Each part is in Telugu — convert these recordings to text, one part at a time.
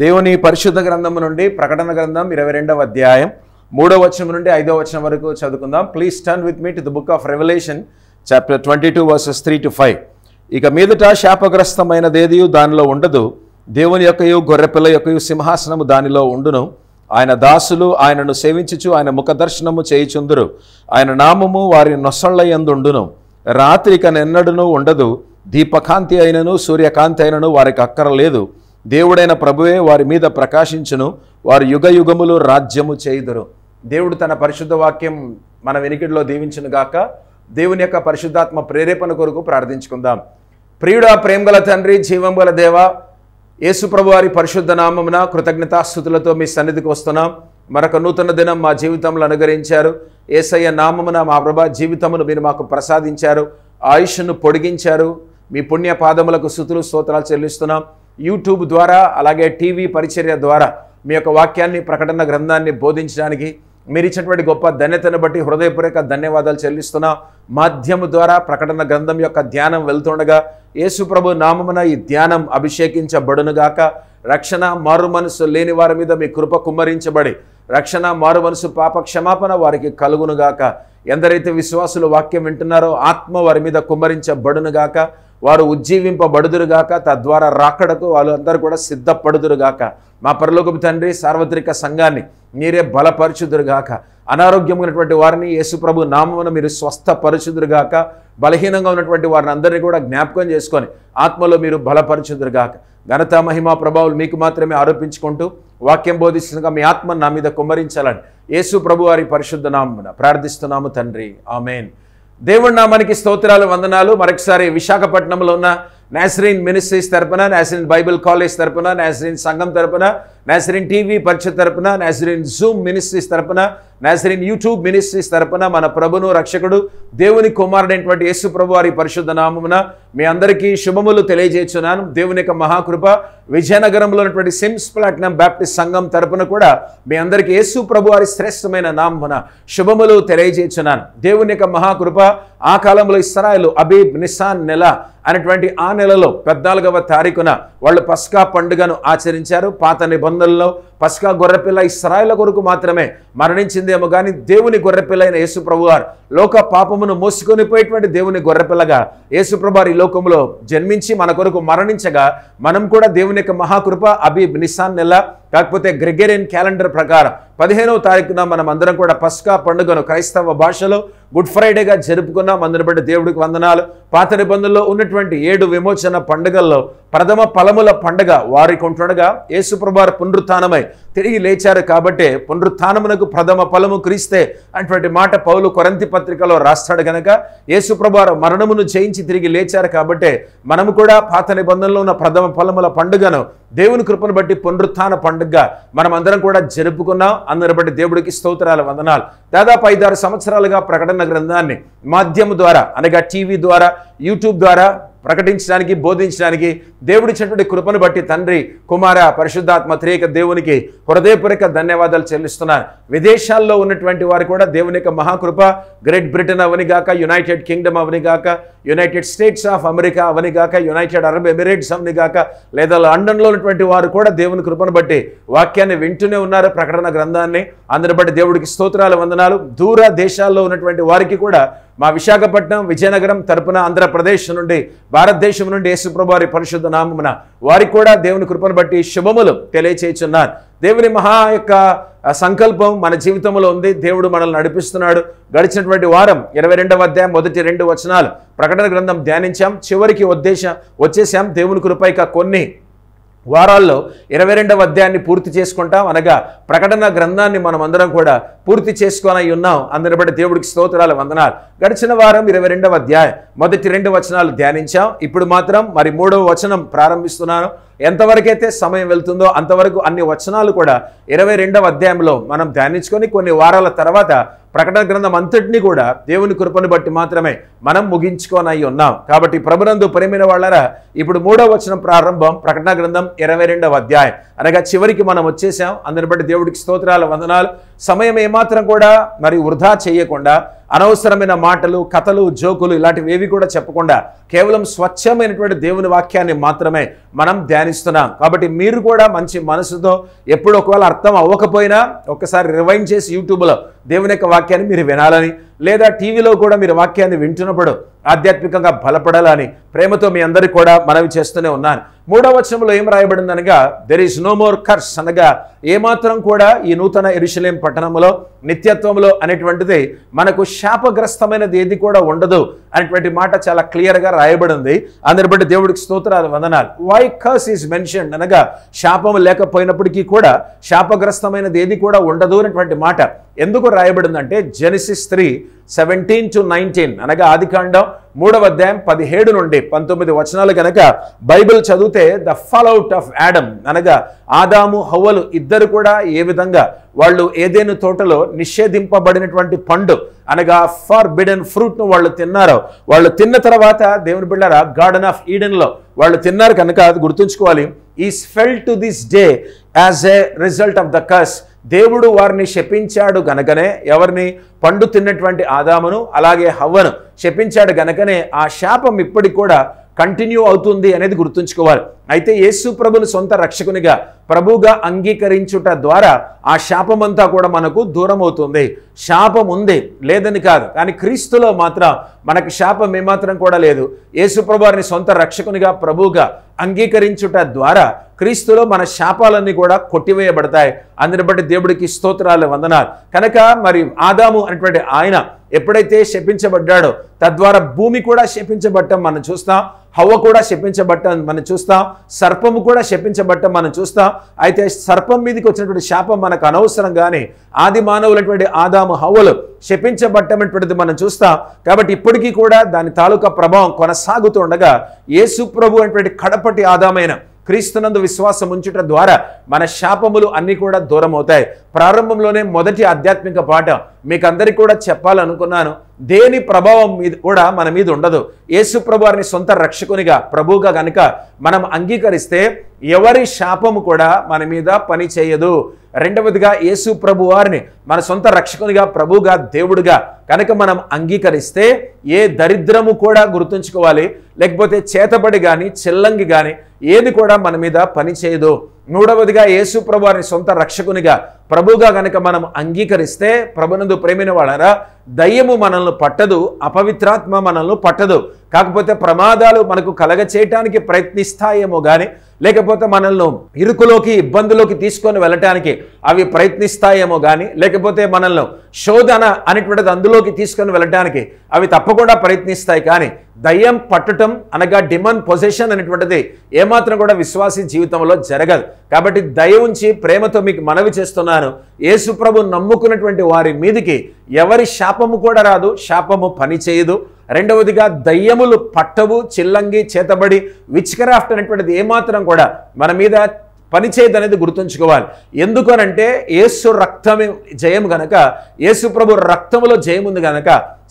దేవుని పరిశుద్ధ గ్రంథం నుండి ప్రకటన గ్రంథం ఇరవై రెండవ అధ్యాయం మూడో వచనం నుండి ఐదవ వచనం వరకు చదువుకుందాం. Please turn with me to the book of Revelation chapter twenty two verses three to five ఇక మీదట శాపగ్రస్తమైనదేది దానిలో ఉండదు. దేవుని యొక్కయు గొర్రెపిల్ల యొక్కయు సింహాసనము దానిలో ఉండును. ఆయన దాసులు ఆయనను సేవించుచు ఆయన ముఖదర్శనము చేయుచుందురు. ఆయన నామము వారి నొసళ్ళ రాత్రి ఇక ఉండదు. దీపకాంతి అయినను సూర్యకాంతి అయినను వారికి అక్కరలేదు దేవుడైన ప్రభువే వారి మీద ప్రకాశించును వారు యుగ యుగములు రాజ్యము చేయుదురు. దేవుడు తన పరిశుద్ధ వాక్యం మన వెనికిడిలో దీవించును గాక. దేవుని యొక్క పరిశుద్ధాత్మ ప్రేరేపణ కొరకు ప్రార్థించుకుందాం. ప్రియుడా ప్రేమగల తండ్రి జీవం గల దేవ యేసుప్రభు వారి పరిశుద్ధ నామమున కృతజ్ఞతాస్థుతులతో మీ సన్నిధికి వస్తున్నాం. మరొక నూతన దినం మా జీవితంలో అనుగరించారు ఏసయ్య నామమున మా ప్రభా జీవితమును మీరు మాకు ప్రసాదించారు. ఆయుష్ను పొడిగించారు. మీ పుణ్య పాదములకు స్థుతులు స్తోత్రాలు చెల్లిస్తున్నాం. యూట్యూబ్ ద్వారా అలాగే టీవీ పరిచర్య ద్వారా మీ యొక్క వాక్యాన్ని ప్రకటన గ్రంథాన్ని బోధించడానికి మీరు ఇచ్చినటువంటి గొప్ప ధన్యతను బట్టి హృదయపూర్వక ధన్యవాదాలు చెల్లిస్తున్నా. మాధ్యము ద్వారా ప్రకటన గ్రంథం యొక్క ధ్యానం వెళ్తుండగా యేసుప్రభు నామమున ఈ ధ్యానం అభిషేకించబడునుగాక రక్షణ మారు మనసు లేని వారి మీద మీ కృప కుమ్మరించబడి రక్షణ మారు మనసు పాప క్షమాపణ వారికి కలుగునుగాక ఎందరైతే విశ్వాసులు వాక్యం వింటున్నారో ఆత్మ వారి మీద కుమ్మరించబడునుగాక వారు ఉజ్జీవింపబడుదురుగాక తద్వారా రాకడకు వాళ్ళందరూ కూడా సిద్ధపడుదురుగాక. మా పరలోకపు తండ్రి సార్వత్రిక సంఘాన్ని మీరే బలపరచుదురుగాక. అనారోగ్యమైనటువంటి వారిని యేసుప్రభు నామమున మీరు స్వస్థపరచుదురుగాక. బలహీనంగా ఉన్నటువంటి వారిని అందరినీ కూడా జ్ఞాపకం చేసుకొని ఆత్మలో మీరు బలపరచుదురుగాక. ఘనత మహిమా ప్రభావాలు మీకు మాత్రమే ఆరోపించుకుంటూ వాక్యం బోధిస్తుండగా మీ ఆత్మ నా మీద కుమ్మరించాలని యేసు ప్రభు వారి పరిశుద్ధ నామమున ప్రార్థిస్తున్నాము తండ్రి. ఆమెన్. దేవుడి నామానికి స్తోత్రాలు వందనాలు. మరొకసారి విశాఖపట్నంలో ఉన్న నాసరీన్ మినిస్ట్రీస్ తరపున నాసరీన్ బైబిల్ కాలేజ్ తరపున నాసరీన్ సంఘం తరపున నేసరిన్ టీవీ పరిచయ తరపున నేసరిన్ జూమ్ మినిస్ట్రీస్ తరపున నేసరిన్ యూట్యూబ్ మినిస్ట్రీస్ తరపున మన ప్రభును రక్షకుడు దేవుని కుమారుడైనటువంటి యేసు ప్రభు వారి పరిశుద్ధ నామమున మీ అందరికీ శుభములు తెలియజేస్తున్నాను. దేవుని యొక్క మహాకృప విజయనగరంలో ఉన్నటువంటి సిమ్స్ ప్లాటినం బ్యాప్టిస్ట్ సంఘం తరపున కూడా మీ అందరికీ యేసు ప్రభు వారి శ్రేష్టమైన నామమున శుభములు తెలియజేస్తున్నాను. దేవుని యొక్క మహాకృప ఆ కాలంలో ఇస్రాయలు అబీబ్ నిసాన్ నెల అనేటువంటి ఆ నెలలో పద్నాలుగవ తారీఖున వాళ్ళు పస్కా పండుగను ఆచరించారు. పాత నిబంధనల్లో పస్కా గొర్రెపిల్ల ఇస్రాయల కొరకు మాత్రమే మరణించిందేమో కానీ దేవుని గొర్రెపిల్ల అయిన యేసుప్రభు గారు లోక పాపమును మోసుకొని పోయేటువంటి దేవుని గొర్రెపిల్లగా యేసుప్రభారు ఈ లోకంలో జన్మించి మన కొరకు మరణించగా మనం కూడా దేవుని యొక్క మహాకృప అబీబ్ నిస్సాన్ నెల కాకపోతే గ్రెగేరియన్ క్యాలెండర్ ప్రకారం పదిహేనవ తారీఖున మనం అందరం కూడా పస్కా పండుగను క్రైస్తవ భాషలో గుడ్ ఫ్రైడేగా జరుపుకున్నాం. అందుని బట్టి దేవుడికి వందనాలు. పాత నిబంధనలో ఉన్నటువంటి ఏడు విమోచన పండుగల్లో ప్రథమ ఫలముల పండుగ వారికి ఉంటుండగా యేసుప్రభారు పునరుత్నమై తిరిగి లేచారు కాబట్టే పునరుత్నమునకు ప్రథమ ఫలము క్రీస్తే అటువంటి మాట పౌలు కొరంతి పత్రికలో రాస్తాడు గనక. యేసుప్రభారు మరణమును చేయించి తిరిగి లేచారు కాబట్టే మనము కూడా పాత నిబంధనలో ఉన్న ప్రథమ ఫలముల పండుగను దేవుని కృపను బట్టి పునరుత్న పండుగగా మనం అందరం కూడా జరుపుకున్నాం. అందరి బట్టి దేవుడికి స్తోత్రాల వందనాలు. దాదాపు ఐదారు సంవత్సరాలుగా ప్రకటన గ్రంథాన్ని మాధ్యము ద్వారా అనగా టీవీ ద్వారా యూట్యూబ్ ద్వారా ప్రకటించడానికి బోధించడానికి దేవుడిచ్చినటువంటి కృపను బట్టి తండ్రి కుమార పరిశుద్ధాత్మ త్రేక దేవునికి హృదయపూర్వక ధన్యవాదాలు చెల్లిస్తున్నాను. విదేశాల్లో ఉన్నటువంటి వారు కూడా దేవుని యొక్క మహాకృప గ్రేట్ బ్రిటన్ అవనిగాక యునైటెడ్ కింగ్డమ్ అవనిగాక యునైటెడ్ స్టేట్స్ ఆఫ్ అమెరికా అవనిగాక యునైటెడ్ అరబ్ ఎమిరేట్స్ అవనిగాక లేదా లండన్లో ఉన్నటువంటి వారు కూడా దేవుని కృపను బట్టి వాక్యాన్ని వింటూనే ఉన్నారు ప్రకటన గ్రంథాన్ని. అందరిని బట్టి దేవుడికి స్తోత్రాలు వందనాలు. దూర దేశాల్లో ఉన్నటువంటి వారికి కూడా మా విశాఖపట్నం విజయనగరం తరపున ఆంధ్రప్రదేశ్ నుండి భారతదేశం నుండి యేసుప్రభువారి పరిశుద్ధ నామమున వారికి కూడా దేవుని కృపను బట్టి శుభములు తెలియచేస్తున్నారు దేవుని మహా యొక్క సంకల్పం మన జీవితంలో ఉంది. దేవుడు మనల్ని నడిపిస్తున్నాడు. గడిచినటువంటి వారం ఇరవై రెండవ అధ్యాయం మొదటి రెండు వచనాలు ప్రకటన గ్రంథం ధ్యానించాం. చివరికి ఉద్దేశం వచ్చేసాం దేవుని కృప ఇక కొన్ని వారాల్లో ఇరవై రెండవ అధ్యాయాన్ని పూర్తి చేసుకుంటాం. అనగా ప్రకటన గ్రంథాన్ని మనం అందరం కూడా పూర్తి చేసుకొని ఉన్నాం. అందరి బట్టి దేవుడికి స్తోత్రాలు వందనాలు. గడిచిన వారం ఇరవై రెండవ అధ్యాయం. మొదటి రెండు వచనాలు ధ్యానించాం. ఇప్పుడు మాత్రం మరి మూడవ వచనం ప్రారంభిస్తున్నాను. ఎంతవరకైతే సమయం వెళ్తుందో అంతవరకు అన్ని వచనాలు కూడా ఇరవై రెండవ అధ్యాయంలో మనం ధ్యానించుకొని కొన్ని వారాల తర్వాత ప్రకటన గ్రంథం అంతటినీ కూడా దేవుని కృపను బట్టి మాత్రమే మనం ముగించుకోనై ఉన్నాం. కాబట్టి ప్రభునందు పరిమిన వాళ్ళరా ఇప్పుడు మూడవ వచనం ప్రారంభం ప్రకటన గ్రంథం ఇరవై రెండవ అధ్యాయం. అనగా చివరికి మనం వచ్చేసాం. అందరి బట్టి దేవుడికి స్తోత్రాలు వందనాలు. సమయం ఏమాత్రం కూడా మరి వృధా చేయకుండా అనవసరమైన మాటలు కథలు జోకులు ఇలాంటివి ఏవి కూడా చెప్పకుండా కేవలం స్వచ్ఛమైనటువంటి దేవుని వాక్యాన్ని మాత్రమే మనం ధ్యానిస్తున్నాం. కాబట్టి మీరు కూడా మంచి మనసుతో ఎప్పుడు ఒకవేళ అర్థం అవ్వకపోయినా ఒక్కసారి రివైండ్ చేసి యూట్యూబ్లో దేవుని యొక్క వాక్యాన్ని మీరు వినాలని లేదా టీవీలో కూడా మీరు వాక్యాన్ని వింటున్నప్పుడు ఆధ్యాత్మికంగా బలపడాలని ప్రేమతో మీ అందరికీ కూడా మనవి చేస్తూనే ఉన్నాను. మూడవ వచనంలో ఏం రాయబడింది అనగా there is no more curse అనగా ఏమాత్రం కూడా ఈ నూతన ఎరుషలేం పట్టణంలో నిత్యత్వంలో అనేటువంటిది మనకు శాపగ్రస్తమైనది ఏది కూడా ఉండదు అనేటువంటి మాట చాలా క్లియర్గా రాయబడింది. అందరి బట్టి దేవుడికి స్తోత్రాలు వందనాలు. వై కర్స్ ఈజ్ మెన్షన్ అనగా శాపం లేకపోయినప్పటికీ కూడా శాపగ్రస్తమైనది ఏది కూడా ఉండదు అనేటువంటి మాట. ఎందుకు రాయబడిందంటే Genesis three seventeen to nineteen అనగా ఆదికాండం మూడవ అధ్యాయం పదిహేడు నుండి పంతొమ్మిది వచనాలు కనుక బైబిల్ చదివితే ద ఫాలోఅవుట్ ఆఫ్ యాడమ్ అనగా ఆదాము హవ్వలు ఇద్దరు కూడా ఏ విధంగా వాళ్ళు ఏదేను తోటలో నిషేధింపబడినటువంటి పండు అనగా ఫార్ బిడెన్ ఫ్రూట్ను వాళ్ళు తిన్నారో వాళ్ళు తిన్న తర్వాత దేవుని బిళ్ళారా గార్డెన్ ఆఫ్ ఈడెన్లో వాళ్ళు తిన్నారు కనుక అది గుర్తుంచుకోవాలి. Is fell to this day as a result of the curse దేవుడు వారిని శపించాడు గనకనే ఎవరిని? పండు తిన్నటువంటి ఆదామును అలాగే హవ్వను శపించాడు గనకనే ఆ శాపం ఇప్పటికి కూడా కంటిన్యూ అవుతుంది అనేది గుర్తుంచుకోవాలి. అయితే యేసు ప్రభుని సొంత రక్షకునిగా ప్రభుగా అంగీకరించుట ద్వారా ఆ శాపమంతా కూడా మనకు దూరం అవుతుంది శాపం ఉంది లేదని కాదు. కానీ క్రీస్తులో మాత్రం మనకు శాపం ఏమాత్రం కూడా లేదు. యేసు ప్రభువారిని సొంత రక్షకునిగా ప్రభుగా అంగీకరించుట ద్వారా క్రీస్తులో మన శాపాలన్నీ కూడా కొట్టివేయబడతాయి. అందుని బట్టి దేవుడికి స్తోత్రాలు వందనాలు. కనుక మరి ఆదాము అనేటువంటి ఆయన ఎప్పుడైతే శపించబడ్డాడో తద్వారా భూమి కూడా శపించబట్టం మనం చూస్తాం హవ్వ కూడా శపించబట్టం మనం చూస్తాం సర్పము కూడా శపించబట్టం మనం చూస్తాం. అయితే సర్పం మీదకి వచ్చినటువంటి శాపం మనకు అనవసరంగానే ఆది మానవులటువంటి ఆదాము హవ్వలు శపించబట్టమైనటువంటిది మనం చూస్తాం. కాబట్టి ఇప్పటికీ కూడా దాని తాలూకా ప్రభావం కొనసాగుతుండగా యేసు ప్రభు అనేటువంటి కడపటి ఆదామైన క్రీస్తునందు విశ్వాసం ఉంచుట ద్వారా మన శాపములు అన్నీ కూడా దూరం అవుతాయి ప్రారంభంలోనే మొదటి ఆధ్యాత్మిక పాఠం. మీకు అందరికీ కూడా చెప్పాలనుకున్నాను. దేని ప్రభావం మీద కూడా మన మీద ఉండదు. యేసు ప్రభువారిని సొంత రక్షకునిగా ప్రభువుగా గనుక మనం అంగీకరిస్తే ఎవరి శాపము కూడా మన మీద పని చేయదు. రెండవదిగా యేసు ప్రభు వారిని మన సొంత రక్షకునిగా ప్రభుగా దేవుడుగా కనుక మనం అంగీకరిస్తే ఏ దరిద్రము కూడా గుర్తుంచుకోవాలి. లేకపోతే చేతబడి కానీ చెల్లంగి కానీ ఏది కూడా మన మీద పనిచేయదు మూడవదిగా యేసు ప్రభువారిని సొంత రక్షకునిగా ప్రభుగా గనక మనం అంగీకరిస్తే ప్రభునందు ప్రేమిన వాళ్ళరా దయ్యము మనల్ని పట్టదు అపవిత్రాత్మ మనల్ని పట్టదు. కాకపోతే ప్రమాదాలు మనకు కలగ చేయటానికి ప్రయత్నిస్తాయేమో కానీ లేకపోతే మనల్ని ఇరుకులోకి ఇబ్బందులోకి తీసుకొని వెళ్ళటానికి అవి ప్రయత్నిస్తాయేమో కానీ లేకపోతే మనల్ని శోధన అనేటువంటిది అందులోకి తీసుకొని వెళ్ళటానికి అవి తప్పకుండా ప్రయత్నిస్తాయి. కానీ దయ్యం పట్టటం అనగా డిమన్ పొజిషన్ అనేటువంటిది ఏమాత్రం కూడా విశ్వాసీ జీవితంలో జరగదు. కాబట్టి దయ ఉంచి ప్రేమతో మీకు మనవి చేస్తున్నాను. ఏసుప్రభు నమ్ముకున్నటువంటి వారి మీదికి ఎవరి శాపము కూడా రాదు శాపము పని చేయదు రెండవదిగా దయ్యములు పట్టవు చిల్లంగి చేతబడి విచ్కరాఫ్ట్ అనేటువంటిది ఏమాత్రం కూడా మన మీద పనిచేయదు అనేది గుర్తుంచుకోవాలి. ఎందుకనంటే ఏసు రక్తమే జయం గనక ఏసు ప్రభు రక్తములో జయం ఉంది గనక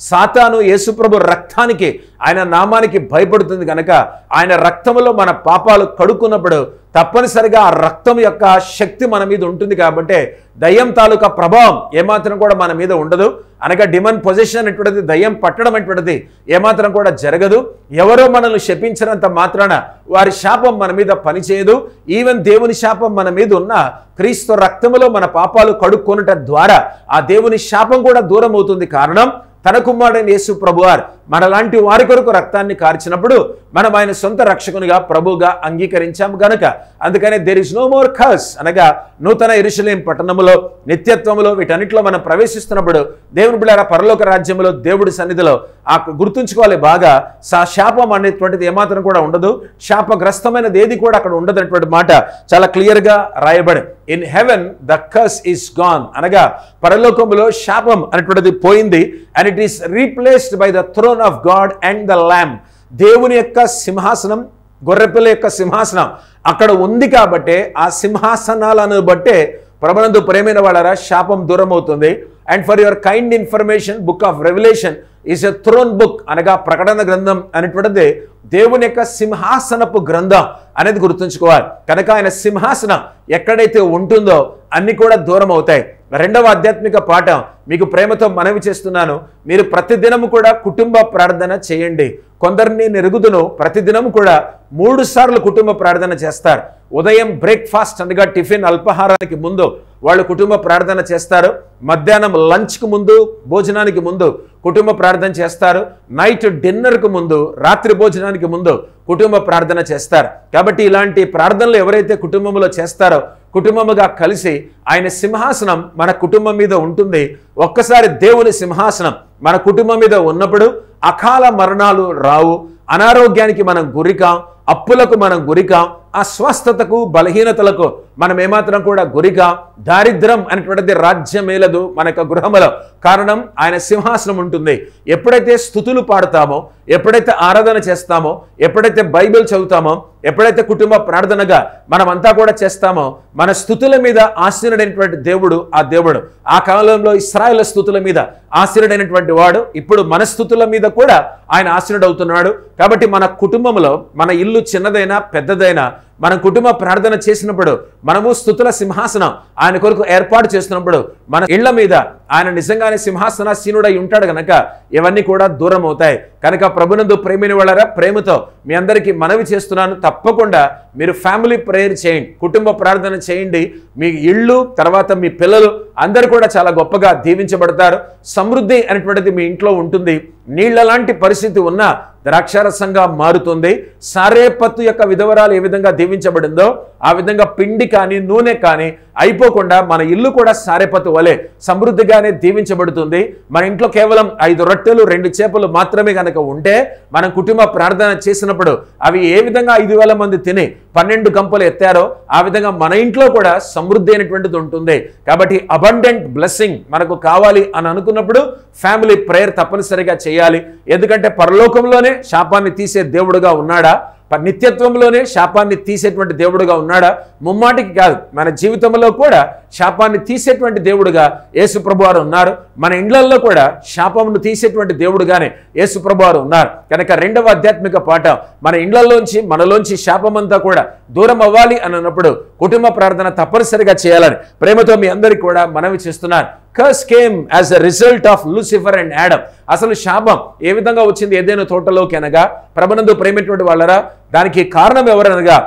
సాతాను యేసుప్రభు రక్తానికి ఆయన నామానికి భయపడుతుంది కనుక ఆయన రక్తంలో మన పాపాలు కడుక్కున్నప్పుడు తప్పనిసరిగా ఆ రక్తం యొక్క శక్తి మన మీద ఉంటుంది కాబట్టి దయ్యం తాలూకా ప్రభావం ఏమాత్రం కూడా మన మీద ఉండదు. అనగా డిమన్ పొజిషన్ అటువంటిది దయ్యం పట్టడం అటువంటిది ఏమాత్రం కూడా జరగదు. ఎవరో మనల్ని శపించినంత మాత్రాన వారి శాపం మన మీద పనిచేయదు. ఈవెన్ దేవుని శాపం మన మీద ఉన్న క్రీస్తు రక్తములో మన పాపాలు కడుక్కొనుట ద్వారా ఆ దేవుని శాపం కూడా దూరం అవుతుంది కారణం తన కుమారుడైన యేసు ప్రభువార్ మనలాంటి వారి కొరకు రక్తాన్ని కార్చినప్పుడు మనం ఆయన సొంత రక్షకునిగా ప్రభువుగా అంగీకరించాము గనుక. అందుకనే దెర్ ఇస్ నో మోర్ కస్ అనగా నూతన ఇరుషులేం పట్టణములో నిత్యత్వములో వీటన్నిటిలో మనం ప్రవేశిస్తున్నప్పుడు దేవుని బిడ్డారా పరలోక రాజ్యంలో దేవుడి సన్నిధిలో ఆ గుర్తుంచుకోవాలి బాగా. సా శాపం అనేటువంటిది ఏమాత్రం కూడా ఉండదు. శాపగ్రస్తమైనది ఏది కూడా అక్కడ ఉండదు అనేటువంటి మాట చాలా క్లియర్గా రాయబడి in heaven the curse is gone అనగా పరలోకములో శాపం అనేటువంటిది పోయింది and it is replaced by the throne of God and the lamb దేవుని యొక్క సింహాసనం గొర్రెపిల్ల యొక్క సింహాసనం అక్కడ ఉంది కాబట్టే ఆ సింహాసనాలను బట్టే ప్రబలందు ప్రేమైన వాళ్ళరా శాపం దూరం అవుతుంది and for your kind information book of Revelation is a throne book అనగా ప్రకటన గ్రంథం అనేటువంటిది దేవుని యొక్క సింహాసనపు గ్రంథం అనేది గుర్తుంచుకోవాలి. కనుక ఆయన సింహాసనం ఎక్కడైతే ఉంటుందో అన్నీ కూడా దూరం అవుతాయి. రెండవ ఆధ్యాత్మిక పాఠం మీకు ప్రేమతో మనవి చేస్తున్నాను. మీరు ప్రతిదినము కూడా కుటుంబ ప్రార్థన చేయండి. కొందరిని నెరుగుదును ప్రతిదినం కూడా మూడు సార్లు కుటుంబ ప్రార్థన చేస్తారు. ఉదయం బ్రేక్ఫాస్ట్ అనగా టిఫిన్ అల్పాహారానికి ముందు వాళ్ళు కుటుంబ ప్రార్థన చేస్తారు. మధ్యాహ్నం లంచ్కు ముందు భోజనానికి ముందు కుటుంబ ప్రార్థన చేస్తారు. నైట్ డిన్నర్కు ముందు రాత్రి భోజనానికి ముందు కుటుంబ ప్రార్థన చేస్తారు. కాబట్టి ఇలాంటి ప్రార్థనలు ఎవరైతే కుటుంబంలో చేస్తారో కుటుంబముగా కలిసి ఆయన సింహాసనం మన కుటుంబం మీద ఉంటుంది. ఒక్కసారి దేవుని సింహాసనం మన కుటుంబం మీద ఉన్నప్పుడు అకాల మరణాలు రావు. అనారోగ్యానికి మనం గురిక అప్పులకు మనం గురిక అస్వస్థతకు బలహీనతలకు మనం ఏమాత్రం కూడా గురిక. దారిద్రం అనేటువంటిది రాజ్యమేలదు మన యొక్క గృహములో. కారణం ఆయన సింహాసనం ఉంటుంది. ఎప్పుడైతే స్థుతులు పాడతామో ఎప్పుడైతే ఆరాధన చేస్తామో ఎప్పుడైతే బైబిల్ చదువుతామో ఎప్పుడైతే కుటుంబ ప్రార్థనగా మనమంతా కూడా చేస్తామో మన స్థుతుల మీద ఆశీనుడైనటువంటి దేవుడు ఆ దేవుడు. ఆ కాలంలో ఇస్రాయల స్థుతుల మీద ఆశీనుడైనటువంటి వాడు ఇప్పుడు మన స్థుతుల మీద కూడా ఆయన ఆశ్చర్యుడవుతున్నాడు కాబట్టి మన కుటుంబంలో మన ఇల్లు చిన్నదైనా పెద్దదైనా మనం కుటుంబ ప్రార్థన చేసినప్పుడు మనము స్థుతుల సింహాసనం ఆయన కొరకు ఏర్పాటు చేస్తున్నప్పుడు మన ఇళ్ళ మీద ఆయన నిజంగానే సింహాసనాసీనుడై ఉంటాడు గనక ఇవన్నీ కూడా దూరం అవుతాయి. కనుక ప్రభునందు ప్రేమిని వాళ్ళరా ప్రేమతో మీ అందరికీ మనవి చేస్తున్నాను. తప్పకుండా మీరు ఫ్యామిలీ ప్రేయర్ చేయండి కుటుంబ ప్రార్థన చేయండి. మీ ఇళ్ళు తర్వాత మీ పిల్లలు అందరు కూడా చాలా గొప్పగా దీవించబడతారు. సమృద్ధి అనేటువంటిది మీ ఇంట్లో ఉంటుంది. నీళ్ళ లాంటి పరిస్థితి ఉన్నా ద్రాక్షారసంగా మారుతుంది. సారేపత్తు యొక్క విధవరాలు ఏ విధంగా దీవించబడిందో ఆ విధంగా పిండి కానీ నూనె కానీ అయిపోకుండా మన ఇల్లు కూడా సారెపతి వలె సమృద్ధిగానే దీవించబడుతుంది. మన ఇంట్లో కేవలం ఐదు రొట్టెలు రెండు చేపలు మాత్రమే కనుక ఉంటే మనం కుటుంబ ప్రార్థన చేసినప్పుడు అవి ఏ విధంగా ఐదు వేల మంది తిని పన్నెండు గంపలు ఎత్తారో ఆ విధంగా మన ఇంట్లో కూడా సమృద్ధి అయినటువంటిది ఉంటుంది. కాబట్టి అబండెంట్ బ్లెస్సింగ్ మనకు కావాలి అని అనుకున్నప్పుడు ఫ్యామిలీ ప్రేయర్ తప్పనిసరిగా చేయాలి. ఎందుకంటే పరలోకంలోనే శాపాన్ని తీసే దేవుడుగా ఉన్నాడా? నిత్యత్వంలోనే శాపాన్ని తీసేటువంటి దేవుడుగా ఉన్నాడా? ముమ్మాటికి కాదు. మన జీవితంలో కూడా శాపాన్ని తీసేటువంటి దేవుడుగా యేసుప్రభు వారు ఉన్నారు. మన ఇండ్లల్లో కూడా శాపమును తీసేటువంటి దేవుడుగానే యేసుప్రభు వారు ఉన్నారు. కనుక రెండవ ఆధ్యాత్మిక పాఠం మన ఇండ్లలోంచి మనలోంచి శాపమంతా కూడా దూరం అవ్వాలి అని అన్నప్పుడు కుటుంబ ప్రార్థన తప్పనిసరిగా చేయాలని ప్రేమతో మీ అందరికీ కూడా మనవి చేస్తున్నాను curse came as a result of Lucifer and Adam అసలు శాపం ఏ విధంగా వచ్చింది? ఏదైనా తోటలోకి అనగా ప్రభనందు ప్రేమటువంటి వాళ్ళరా? దానికి కారణం ఎవరనగా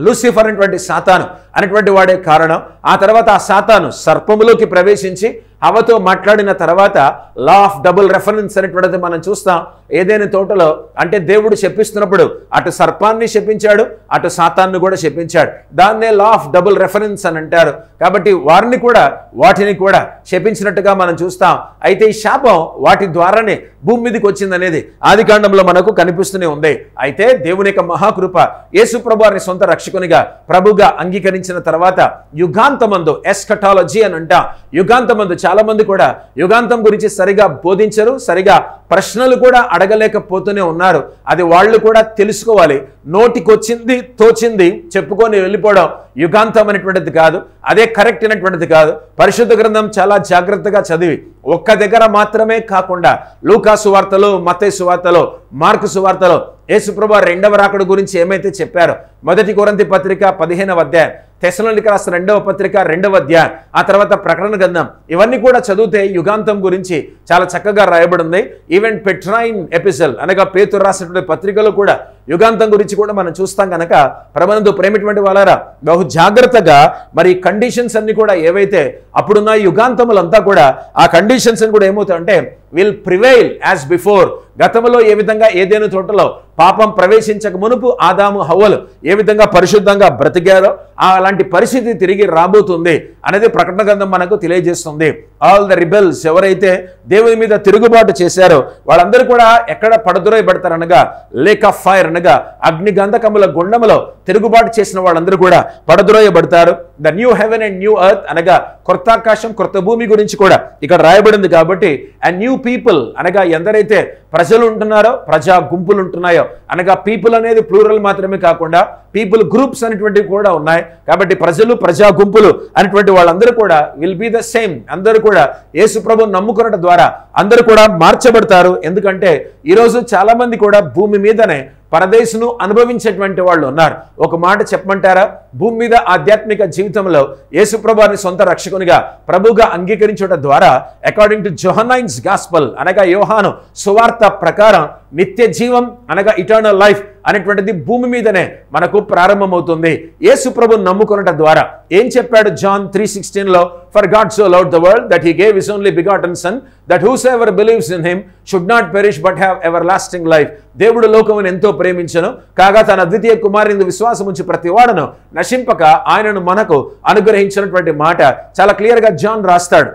లూసిఫర్ అనేటువంటి సాతాను అనేటువంటి వాడే కారణం. ఆ తర్వాత ఆ సాతాను సర్పములోకి ప్రవేశించి అవతో మాట్లాడిన తర్వాత లా ఆఫ్ డబుల్ రెఫరెన్స్ అనేటువంటిది మనం చూస్తాం. ఏదైనా తోటలో అంటే దేవుడు శపిస్తున్నప్పుడు అటు సర్పాన్ని శపించాడు అటు సాతాన్ని కూడా శపించాడు. దాన్నే లా ఆఫ్ డబుల్ రెఫరెన్స్ అని అంటారు. కాబట్టి వారిని కూడా వాటిని కూడా శపించినట్టుగా మనం చూస్తాం. అయితే ఈ శాపం వాటి ద్వారానే భూమి మీదకి వచ్చింది అనేది ఆది కాండంలో మనకు కనిపిస్తూనే ఉంది. అయితే దేవుని యొక్క మహాకృప యేసుప్రభు వారిని సొంత రక్షకునిగా ప్రభుగా అంగీకరించిన తర్వాత యుగాంతమందు ఎస్కటాలజీ అని అంటాం. యుగాంతమందు చాలామంది కూడా యుగాంతం గురించి సరిగా బోధించరు సరిగా ప్రశ్నలు కూడా అడగలేకపోతూనే ఉన్నారు. అది వాళ్ళు కూడా తెలుసుకోవాలి. నోటికొచ్చింది తోచింది చెప్పుకొని వెళ్ళిపోవడం యుగాంతం అనేటువంటిది కాదు. అదే కరెక్ట్ అయినటువంటిది కాదు. పరిశుద్ధ గ్రంథం చాలా జాగ్రత్తగా చదివి ఒక్క దగ్గర మాత్రమే కాకుండా లూకా సువార్తలో మతే సువార్తలో మార్కు సువార్తలో యేసుప్రభ రెండవ రాకడ గురించి ఏమైతే చెప్పారో మొదటి కొరంతి పత్రిక పదిహేనవ అధ్యాయం తెసలోనికి రాసిన రెండవ పత్రిక రెండవ అధ్యాయం. ఆ తర్వాత ప్రకటన గ్రంథం. ఇవన్నీ కూడా చదివితే యుగాంతం గురించి చాలా చక్కగా రాయబడింది. ఈవెన్ పెట్రైన్ ఎపిసల్ అనగా పేతురు రాసినటువంటి పత్రికలో కూడా యుగాంతం గురించి కూడా మనం చూస్తాం కనుక ప్రబంధు ప్రేమిటువంటి వాళ్ళారా బహు జాగ్రత్తగా మరి కండిషన్స్ అన్ని కూడా ఏవైతే అప్పుడున్న యుగాంతములంతా కూడా ఆ కండిషన్స్ అని కూడా ఏమవుతాయంటే విల్ ప్రివైల్ యాజ్ బిఫోర్ గతంలో ఏ విధంగా ఏదైనా తోటలో పాపం ప్రవేశించక మునుపు ఆదాము హవ్వలు ఏ విధంగా పరిశుద్ధంగా బ్రతికారో అలా అలాంటి పరిస్థితి తిరిగి రాబోతుంది అనేది ప్రకటన గ్రంథం మనకు తెలియజేస్తుంది. ఆల్ ద రిబెల్స్ ఎవరైతే దేవుని మీద తిరుగుబాటు చేశారో. వాళ్ళందరూ కూడా ఎక్కడ పడదురైబడతారనగా లేక్ ఆఫ్ ఫైర్ అనగా అగ్ని గంధకముల గుండములో తిరుగుబాటు చేసిన వాళ్ళందరూ కూడా పడదురోయబడతారు the new heaven and new earth అనగా కొత్త ఆకాశం కొత్త భూమి గురించి కూడా ఇక్కడ రాయబడింది కాబట్టి అండ్ న్యూ పీపుల్ అనగా ఎందరైతే ప్రజలు ఉంటున్నారో ప్రజా గుంపులు ఉంటున్నాయో అనగా పీపుల్ అనేది ప్లూరల్ మాత్రమే కాకుండా పీపుల్ గ్రూప్స్ అనేటువంటివి కూడా ఉన్నాయి. కాబట్టి ప్రజలు ప్రజా గుంపులు అనేటువంటి వాళ్ళందరూ కూడా విల్ బి ద సేమ్ అందరూ కూడా యేసు ప్రభు నమ్ముకునట ద్వారా అందరూ కూడా మార్చబడతారు. ఎందుకంటే ఈరోజు చాలా మంది కూడా భూమి మీదనే పరదేశును అనుభవించేటువంటి వాళ్ళు ఉన్నారు. ఒక మాట చెప్పమంటారా? భూమి మీద ఆధ్యాత్మిక జీవితంలో యేసుప్రభాని సొంత రక్షకునిగా ప్రభుగా అంగీకరించడం ద్వారా అకార్డింగ్ టు జొహనైన్స్ గాస్పల్ అనగా యోహాను సువార్త ప్రకారం నిత్య జీవం అనగా ఇటర్నల్ లైఫ్ అనేటువంటిది భూమి మీదనే మనకు ప్రారంభమవుతుంది. యేసు ప్రభు నమ్ముకునట ద్వారా ఏం చెప్పాడు? జాన్ త్రీ సిక్స్టీన్లో for God so loved the world that he gave his only begotten son that whosoever believes in him should not perish but have everlasting life దేవుడు లోకమును ఎంతో ప్రేమించను కాగా తన ద్వితీయ కుమారుని విశ్వాసం ఉంచి ప్రతి వాడను నశింపక ఆయనను మనకు అనుగ్రహించినటువంటి మాట చాలా క్లియర్గా జాన్ రాస్తాడు.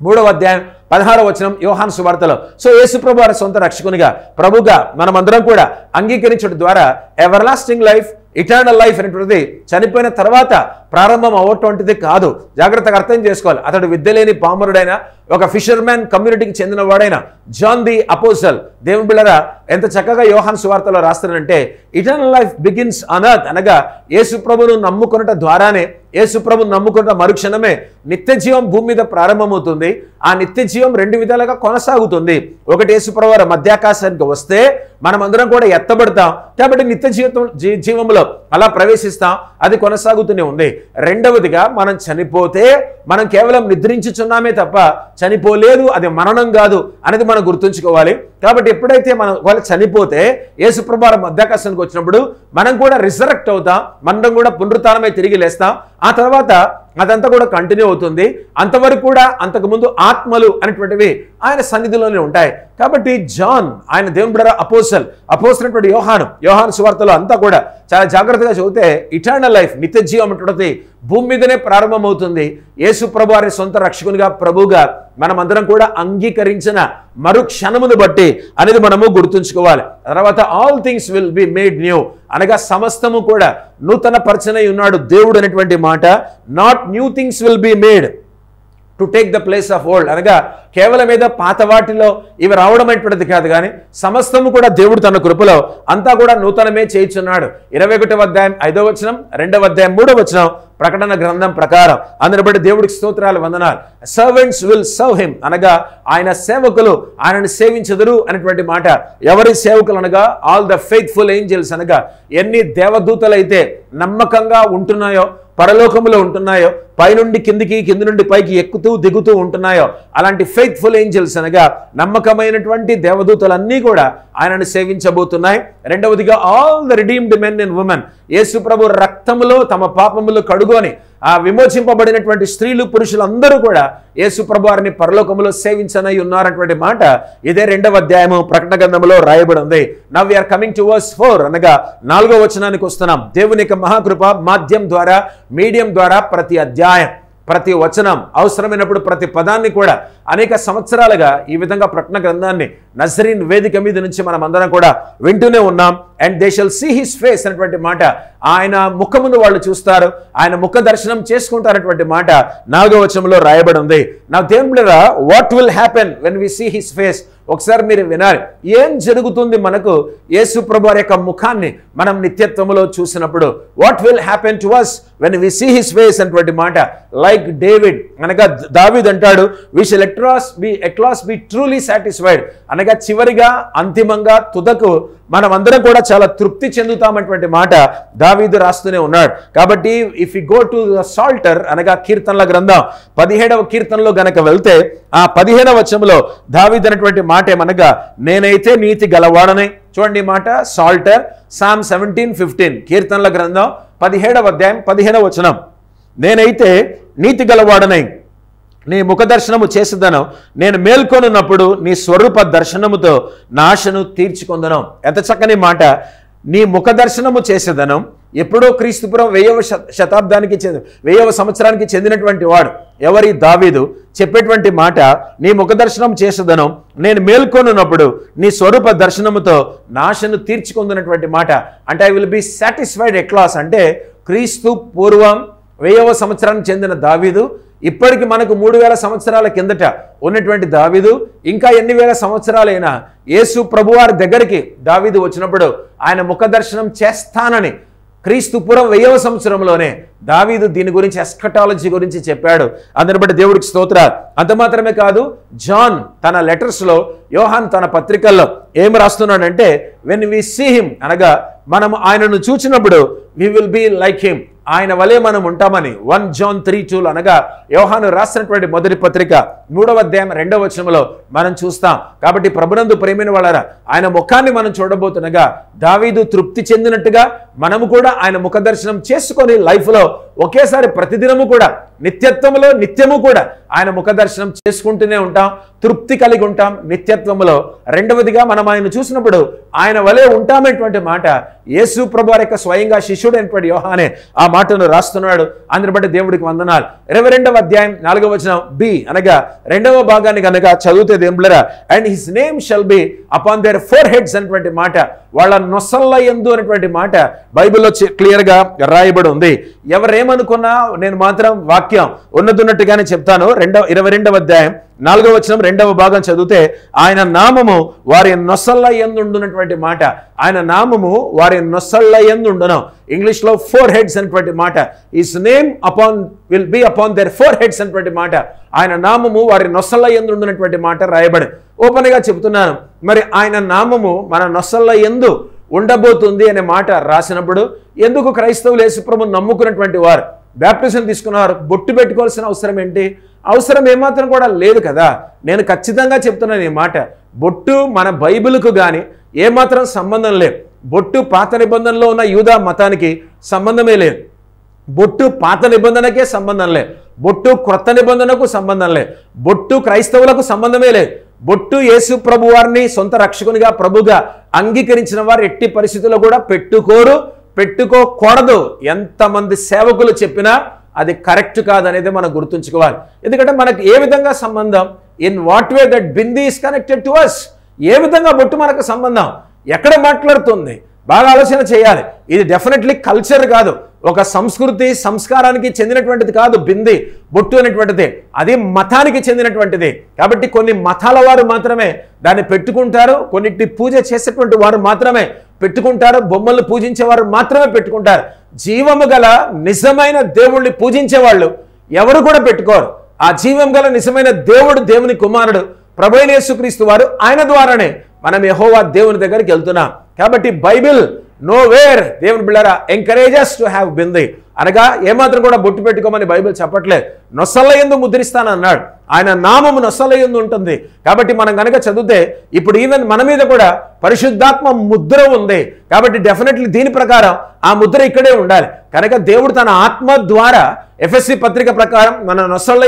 మూడవ అధ్యాయం పదహారవ వచనం యోహాన్ సువార్తలో. సో యేసుప్రభు వారి సొంత రక్షకునిగా ప్రభుగా మనమందరం కూడా అంగీకరించడం ద్వారా ఎవర్లాస్టింగ్ లైఫ్ ఇటర్నల్ లైఫ్ అనేటువంటిది చనిపోయిన తర్వాత ప్రారంభం అవ్వటువంటిది కాదు. జాగ్రత్తగా అర్థం చేసుకోవాలి. అతడు విద్య లేని పామరుడైన ఒక ఫిషర్మ్యాన్ కమ్యూనిటీకి చెందినవాడైన జాన్ ది అపోజల్ దేవుని బిళ్ళరా ఎంత చక్కగా యోహాన్ సువార్తలో రాస్తానంటే eternal life begins on earth అనగా యేసు ప్రభును నమ్ముకున్నట ద్వారానే యేసుప్రభును నమ్ముకున్న మరుక్షణమే నిత్య జీవం భూమి మీద ప్రారంభమవుతుంది. ఆ నిత్య జీవం రెండు విధాలుగా కొనసాగుతుంది. ఒకటి ఏసుప్రభు వారు మధ్యాకాశానికి వస్తే మనమందరం కూడా ఎత్తబడతాం. కాబట్టి నిత్య జీవితం జీ జీవంలో అలా ప్రవేశిస్తాం. అది కొనసాగుతూనే ఉంది. రెండవదిగా మనం చనిపోతే మనం కేవలం నిద్రించుచున్నామే తప్ప చనిపోలేదు అది మరణం కాదు అనేది మనం గుర్తుంచుకోవాలి. కాబట్టి ఎప్పుడైతే మనం ఒకవేళ చనిపోతే యేసుప్రభార మధ్యాకాశానికి వచ్చినప్పుడు మనం కూడా రిజరెక్ట్ అవుతాం మనం కూడా పునరుత్నమై తిరిగి లేస్తాం. ఆ తర్వాత అదంతా కూడా కంటిన్యూ అవుతుంది. అంతవరకు కూడా అంతకుముందు ఆత్మలు అనేటువంటివి ఆయన సన్నిధిలోనే ఉంటాయి. కాబట్టి జాన్ ఆయన దేవుని బిడ్డ అపోసల్ అపోసినటువంటి యోహాను యోహాను సువార్తలో అంతా కూడా చాలా జాగ్రత్తగా చదివితే ఇటర్నల్ లైఫ్ నిత్య జీవం అనేటువంటిది భూమి మీదనే ప్రారంభమవుతుంది. యేసు ప్రభు వారి సొంత రక్షకునిగా ప్రభుగా మనమందరం కూడా అంగీకరించిన మరు క్షణమును బట్టి అనేది మనము గుర్తుంచుకోవాలి. తర్వాత all things will be made new అనగా సమస్తము కూడా నూతన పరిచనై ఉన్నాడు దేవుడు అనేటువంటి మాట. Not new things will be made. To take the place of old అనగా కేవలం ఏదో పాత వాటిలో ఇవి రావడం అటువంటిది కాదు కానీ సమస్తము కూడా దేవుడు తన కృపలో అంతా కూడా నూతనమే చేయించున్నాడు. ఇరవై ఒకటవ అధ్యాయం ఐదవ వచనం రెండవ అధ్యాయం మూడవ వచనం ప్రకటన గ్రంథం ప్రకారం అందుని బట్టి దేవుడికి స్తోత్రాలు వందనాలు. సర్వెంట్స్ విల్ సర్వ్ హిమ్ అనగా ఆయన సేవకులు ఆయనను సేవించదురు అనేటువంటి మాట. ఎవరి సేవకులు అనగా? ఆల్ ద ఫెయిత్ఫుల్ ఏంజల్స్ అనగా ఎన్ని దేవదూతలైతే నమ్మకంగా ఉంటున్నాయో పరలోకములో ఉంటున్నాయో పైనుండి కిందికి కింది నుండి పైకి ఎక్కుతూ దిగుతూ ఉంటున్నాయో అలాంటి ఫెయిత్ఫుల్ ఏంజల్స్ అనగా నమ్మకమైనటువంటి దేవదూతలన్నీ కూడా ఆయనను సేవించబోతున్నాయి. రెండవదిగా all the redeemed men and women యేసు ప్రభు రక్తములో తమ పాపములు కడుగొని ఆ విమోచింపబడినటువంటి స్త్రీలు పురుషులు అందరూ కూడా యేసు ప్రభు వారిని పరలోకములో సేవించనై ఉన్నారన్నటువంటి మాట ఇదే రెండవ అధ్యాయము ప్రకటన గ్రంథంలో రాయబడి ఉంది now are coming to verse four అనగా నాలుగో వచనానికి వస్తున్నాం. దేవుని యొక్క మహాకృప మాధ్యం ద్వారా మీడియం ద్వారా ప్రతి అధ్యాయం. ప్రతి వచనం అవసరమైనప్పుడు ప్రతి పదాన్ని కూడా అనేక సంవత్సరాలుగా ఈ విధంగా ప్రకటన గ్రంథాన్ని నజరీన్ వేదిక మీద నుంచి మనం అందరం కూడా వింటూనే ఉన్నాం. And they shall see his face అనేటువంటి మాట. ఆయన ముఖమును వాళ్ళు చూస్తారు. ఆయన ముఖ దర్శనం చేసుకుంటారనేటువంటి మాట నాగవచనంలో రాయబడి ఉంది. నా దేవుని what will happen when we see his face ఒకసారి మీరు వినాలి. ఏం జరుగుతుంది మనకు? యేసు ప్రభు యొక్క ముఖాన్ని మనం నిత్యత్వంలో చూసినప్పుడు what will happen to us when we see his face అనేటువంటి మాట? లైక్ డేవిడ్ అనగా దావిద్ అంటాడు we shall at last be at last be truly satisfied అనగా చివరిగా అంతిమంగా తుదకు మనమందరం కూడా చాలా తృప్తి చెందుతామన్నటువంటి మాట దావీదు రాస్తూనే ఉన్నాడు. కాబట్టి if you go to the psalter అనగా కీర్తనల గ్రంథం పదిహేడవ కీర్తనలో గనక వెళ్తే ఆ పదిహేడవ వచనంలో దావీదు అనేటువంటి మాట ఏమనగా నేనైతే నీతి గలవాడనే చూడండి మాట సాల్టర్ సామ్ సెవెంటీన్ ఫిఫ్టీన్ కీర్తనల గ్రంథం పదిహేడవ అధ్యాయం పదిహేడవ వచనం. నేనైతే నీతి గలవాడనై నీ ముఖ దర్శనము చేసేదను నేను మేల్కొనున్నప్పుడు నీ స్వరూప దర్శనముతో నా ఆశను తీర్చుకుందను. ఎంత చక్కని మాట. నీ ముఖ దర్శనము చేసేదనం ఎప్పుడో క్రీస్తుపురం వెయ్యవ శ- శతాబ్దానికి చెంది వెయ్యవ సంవత్సరానికి చెందినటువంటి వాడు ఎవరి దావీదు చెప్పేటువంటి మాట నీ ముఖ దర్శనం చేసేదను నేను మేల్కొనున్నప్పుడు నీ స్వరూప దర్శనముతో నాశను తీర్చుకుందనటువంటి మాట. అంటే I will be satisfied at last అంటే క్రీస్తు పూర్వం వెయ్యవ సంవత్సరానికి చెందిన దావీదు ఇప్పటికి మనకు మూడు వేల సంవత్సరాల కిందట ఉన్నటువంటి దావిదు ఇంకా ఎన్ని వేల సంవత్సరాలైనా యేసు ప్రభువారి దగ్గరికి దావీదు వచ్చినప్పుడు ఆయన ముఖ దర్శనం చేస్తానని క్రీస్తు పురం వెయ్యవ సంవత్సరంలోనే దావీదు దీని గురించి ఎస్కటాలజీ గురించి చెప్పాడు. అందరి బట్టి దేవుడికి స్తోత్ర అంత మాత్రమే కాదు జాన్ తన లెటర్స్లో యోహాన్ తన పత్రికల్లో ఏం రాస్తున్నాడంటే వెన్ వి సీ హిమ్ అనగా మనం ఆయనను చూచినప్పుడు we will be like him ఆయన వలె మనం ఉంటామని వన్ జాన్ త్రీ టూలు అనగా యోహాను రాసినటువంటి మొదటి పత్రిక మూడవ అధ్యాయం రెండవ వచనంలో మనం చూస్తాం. కాబట్టి ప్రభునందు ప్రేమైన వాళ్ళరా ఆయన ముఖాన్ని మనం చూడబోతుండగా దావీదు తృప్తి చెందినట్టుగా మనము కూడా ఆయన ముఖ దర్శనం చేసుకొని లైఫ్లో ఒకేసారి ప్రతిదినము కూడా నిత్యత్వంలో నిత్యము కూడా ఆయన ముఖ దర్శనం చేసుకుంటూనే ఉంటాం తృప్తి కలిగి ఉంటాం. నిత్యత్వంలో రెండవదిగా మనం ఆయన చూసినప్పుడు ఆయన వలె ఉంటామనేటువంటి మాట యేసు ప్రభు యొక్క స్వయంగా శిష్యుడైనటువంటి యోహానే ఆ మాటను రాస్తున్నాడు. అందుని బట్టి దేవుడికి వందనాలు. ఇరవై రెండవ అధ్యాయం నాలుగవ వచనం బి అనగా రెండవ భాగాన్ని కనుక చదివితే దేవులరా and his name shall be upon their foreheads అనేటువంటి మాట. వాళ్ళ నొసల్ల ఎందు అనేటువంటి మాట బైబిల్లో క్లియర్గా రాయబడి ఉంది. ఎవరేమనుకున్నా నేను మాత్రం వాక్యం ఉన్నదున్నట్టుగానే చెప్తాను. రెండవ ఇరవై రెండవ అధ్యాయం నాలుగవ వచనం రెండవ భాగం చదివితే ఆయన నామము వారి నొసల్ల ఎందుండునటువంటి మాట. ఆయన నామము వారి నొసల్ల ఎందుండును. ఇంగ్లీష్లో ఫోర్ హెడ్స్ అనేటువంటి మాట. His name upon will be upon their foreheads అనేటువంటి మాట. ఆయన నామము వారి నొసల్ల ఎందుండునటువంటి మాట రాయబడి ఓపెన్గా చెబుతున్నాను. మరి ఆయన నామము మన నొసల్ల ఎందు ఉండబోతుంది అనే మాట రాసినప్పుడు ఎందుకు క్రైస్తవులు యేసుప్రభు నమ్ముకున్నటువంటి వారు? బ్యాప్టిజం తీసుకున్నారు బొట్టు పెట్టుకోవాల్సిన అవసరం ఏంటి? అవసరం ఏమాత్రం కూడా లేదు కదా. నేను ఖచ్చితంగా చెప్తున్నాను ఈ మాట. బొట్టు మన బైబిల్కు కానీ ఏమాత్రం సంబంధం లేదు. బొట్టు పాత నిబంధనలో ఉన్న యూదా మతానికి సంబంధమే లేదు. బొట్టు పాత నిబంధనకే సంబంధం లేదు. బొట్టు క్రొత్త నిబంధనకు సంబంధం లేదు. బొట్టు క్రైస్తవులకు సంబంధమే లేదు. బొట్టు యేసు ప్రభు వారిని సొంత రక్షకునిగా ప్రభుగా అంగీకరించిన వారు ఎట్టి పరిస్థితుల్లో కూడా పెట్టుకోరు పెట్టుకోకూడదు. ఎంతమంది సేవకులు చెప్పినా అది కరెక్ట్ కాదనేది మనం గుర్తుంచుకోవాలి. ఎందుకంటే మనకు ఏ విధంగా సంబంధం? In what way that bindi is connected to us ఏ విధంగా బొట్టు మనకు సంబంధం? ఎక్కడ మాట్లాడుతుంది? బాగా ఆలోచన చేయాలి. ఇది డెఫినెట్లీ కల్చర్ కాదు. ఒక సంస్కృతి సంస్కారానికి చెందినటువంటిది కాదు బింది బొట్టు అనేటువంటిది. అది మతానికి చెందినటువంటిది. కాబట్టి కొన్ని మతాల వారు మాత్రమే దాన్ని పెట్టుకుంటారు కొన్నిటి పూజ చేసేటువంటి వారు మాత్రమే పెట్టుకుంటారు బొమ్మలు పూజించేవారు మాత్రమే పెట్టుకుంటారు. జీవము గల నిజమైన దేవుణ్ణి పూజించే వాళ్ళు ఎవరు కూడా పెట్టుకోరు. ఆ జీవం గల నిజమైన దేవుడు దేవుని కుమారుడు ప్రభైనేసుక్రీస్తు వారు ఆయన ద్వారానే మనం యహోవా దేవుని దగ్గరికి వెళ్తున్నాం. కాబట్టి బైబిల్ నో వేర్ దేవుని బిళ్ళరా ఎంకరేజెస్ టు హ్యావ్ బింది అనగా ఏమాత్రం కూడా బొట్టు పెట్టుకోమని బైబిల్ చెప్పట్లేదు. నొసల ఎందు ముద్రిస్తానన్నాడు. ఆయన నామము నొసల ఎందు ఉంటుంది. కాబట్టి మనం కనుక చదివితే ఇప్పుడు ఈవెన్ మన మీద కూడా పరిశుద్ధాత్మ ముద్ర ఉంది. కాబట్టి డెఫినెట్లీ దీని ప్రకారం ఆ ముద్ర ఇక్కడే ఉండాలి. కనుక దేవుడు తన ఆత్మ ద్వారా ఎఫ్ఎస్సి పత్రిక ప్రకారం మన నొసళ్ళ